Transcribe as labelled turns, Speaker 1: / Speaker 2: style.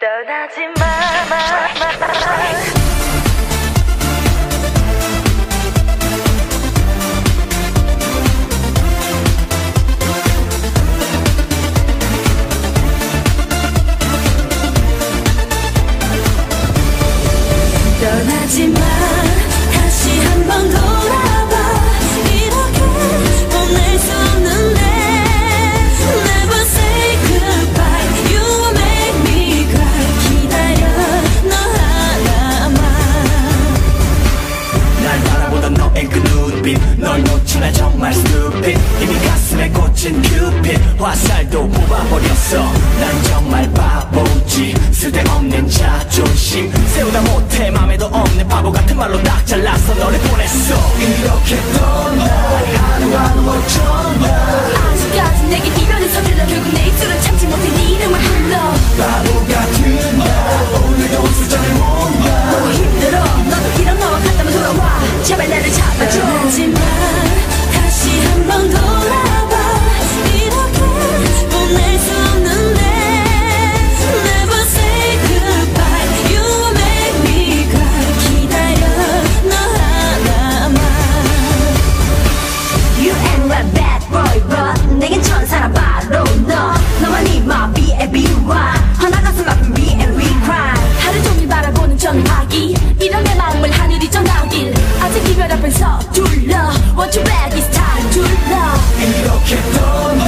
Speaker 1: 떠나지 마, 마, 마.
Speaker 2: 떠
Speaker 3: 그 눈빛 널 놓쳐 나 정말 stupid. 이미 가슴에 꽂힌 큐pit화살도 뽑아버렸어. 난 정말 바보지. 쓸데없는 자존심. 세우다 못해 맘에도 없는 바보 같은 말로 딱 잘라서 너를 보냈어. 이렇게 떠나 하루하
Speaker 2: 더 둘러 Want you back it's time to love. 이렇게
Speaker 3: 떠나